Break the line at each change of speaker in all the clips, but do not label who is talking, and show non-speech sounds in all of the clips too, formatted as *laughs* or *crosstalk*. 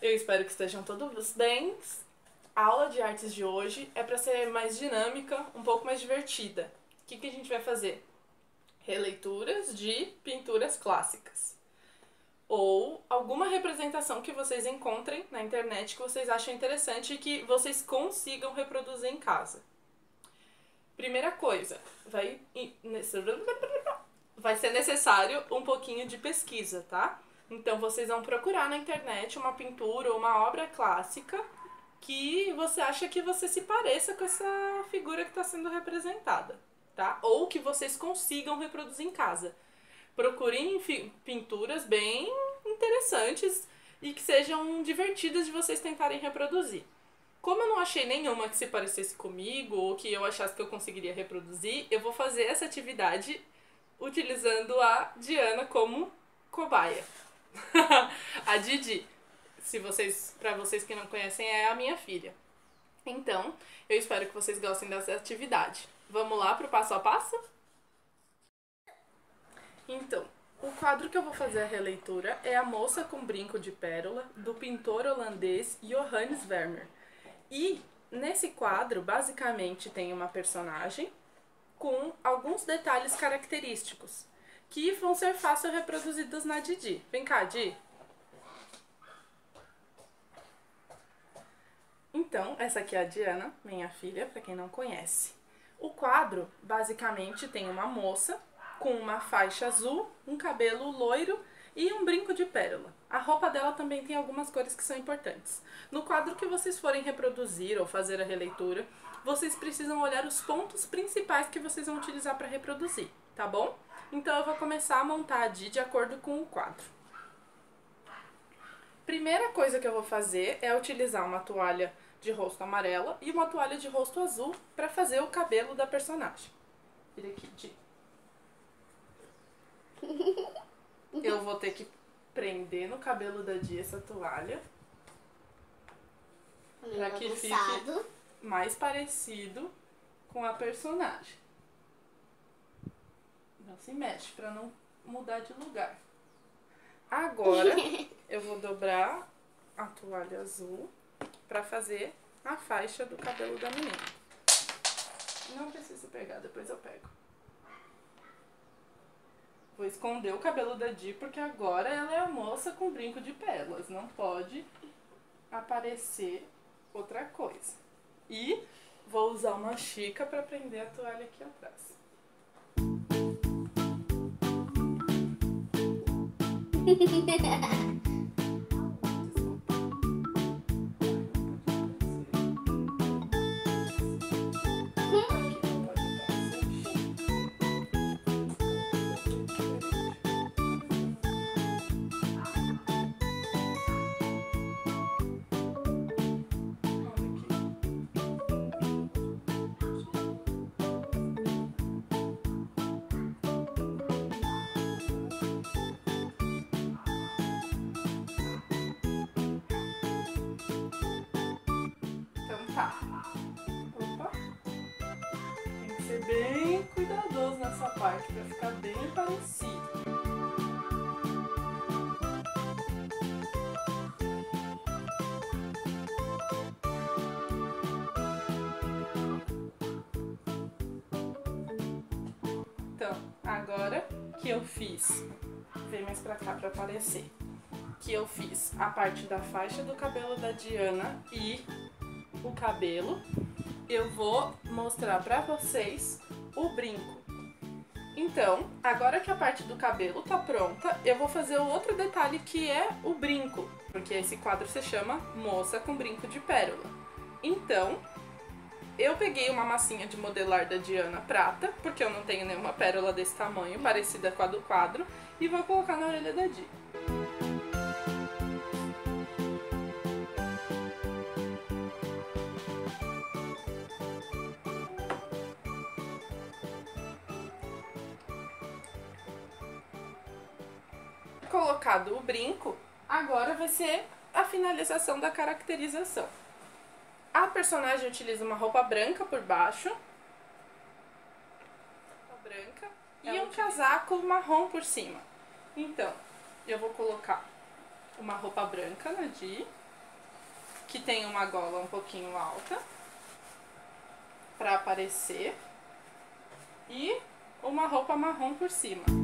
Eu espero que estejam todos bem. A aula de artes de hoje é para ser mais dinâmica, um pouco mais divertida. O que, que a gente vai fazer? Releituras de pinturas clássicas. Ou alguma representação que vocês encontrem na internet que vocês acham interessante e que vocês consigam reproduzir em casa. Primeira coisa, vai, *laughs* vai ser necessário um pouquinho de pesquisa, tá? Então vocês vão procurar na internet uma pintura ou uma obra clássica que você acha que você se pareça com essa figura que está sendo representada, tá? Ou que vocês consigam reproduzir em casa. Procurem pinturas bem interessantes e que sejam divertidas de vocês tentarem reproduzir. Como eu não achei nenhuma que se parecesse comigo ou que eu achasse que eu conseguiria reproduzir, eu vou fazer essa atividade utilizando a Diana como cobaia. *laughs* a Didi, se vocês, para vocês que não conhecem, é a minha filha. Então, eu espero que vocês gostem dessa atividade. Vamos lá para o passo a passo? Então, o quadro que eu vou fazer a releitura é A Moça com Brinco de Pérola, do pintor holandês Johannes Vermeer. E nesse quadro, basicamente, tem uma personagem com alguns detalhes característicos que vão ser fácil reproduzidos na Didi. Vem cá, Di. Então, essa aqui é a Diana, minha filha, para quem não conhece. O quadro, basicamente, tem uma moça com uma faixa azul, um cabelo loiro e um brinco de pérola. A roupa dela também tem algumas cores que são importantes. No quadro que vocês forem reproduzir ou fazer a releitura, vocês precisam olhar os pontos principais que vocês vão utilizar para reproduzir, tá bom? Então eu vou começar a montar a Di de acordo com o quadro. Primeira coisa que eu vou fazer é utilizar uma toalha de rosto amarela e uma toalha de rosto azul para fazer o cabelo da personagem. Vira aqui, Di. *laughs* Eu vou ter que prender no cabelo da Di essa toalha. Para que fique mais parecido com a personagem. Não se mexe para não mudar de lugar. Agora *laughs* eu vou dobrar a toalha azul para fazer a faixa do cabelo da menina. Não preciso pegar, depois eu pego. Vou esconder o cabelo da Di porque agora ela é a moça com brinco de pérolas. Não pode aparecer outra coisa. E vou usar uma chica para prender a toalha aqui atrás. Hehehehe *laughs* Tá. Opa. Tem que ser bem cuidadoso nessa parte para ficar bem parecido. Então, agora que eu fiz, vem mais pra cá pra aparecer, que eu fiz a parte da faixa do cabelo da Diana e o cabelo, eu vou mostrar pra vocês o brinco. Então, agora que a parte do cabelo tá pronta, eu vou fazer o outro detalhe que é o brinco, porque esse quadro se chama Moça com Brinco de Pérola. Então, eu peguei uma massinha de modelar da Diana Prata, porque eu não tenho nenhuma pérola desse tamanho, parecida com a do quadro, e vou colocar na orelha da Di. Colocado o brinco, agora vai ser a finalização da caracterização. A personagem utiliza uma roupa branca por baixo, roupa branca, e um casaco marrom por cima. Então, eu vou colocar uma roupa branca na Di, que tem uma gola um pouquinho alta, pra aparecer, e uma roupa marrom por cima.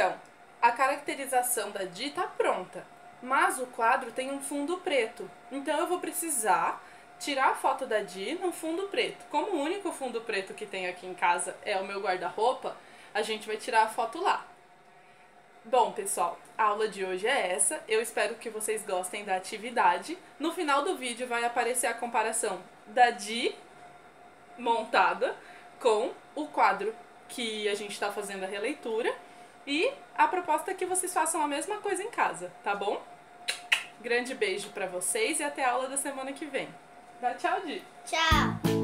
Então, a caracterização da Di tá pronta, mas o quadro tem um fundo preto. Então eu vou precisar tirar a foto da Di no fundo preto. Como o único fundo preto que tem aqui em casa é o meu guarda-roupa, a gente vai tirar a foto lá. Bom, pessoal, a aula de hoje é essa. Eu espero que vocês gostem da atividade. No final do vídeo vai aparecer a comparação da Di montada com o quadro que a gente está fazendo a releitura. E a proposta é que vocês façam a mesma coisa em casa, tá bom? Grande beijo pra vocês e até a aula da semana que vem. Dá tchau, Di.
Tchau.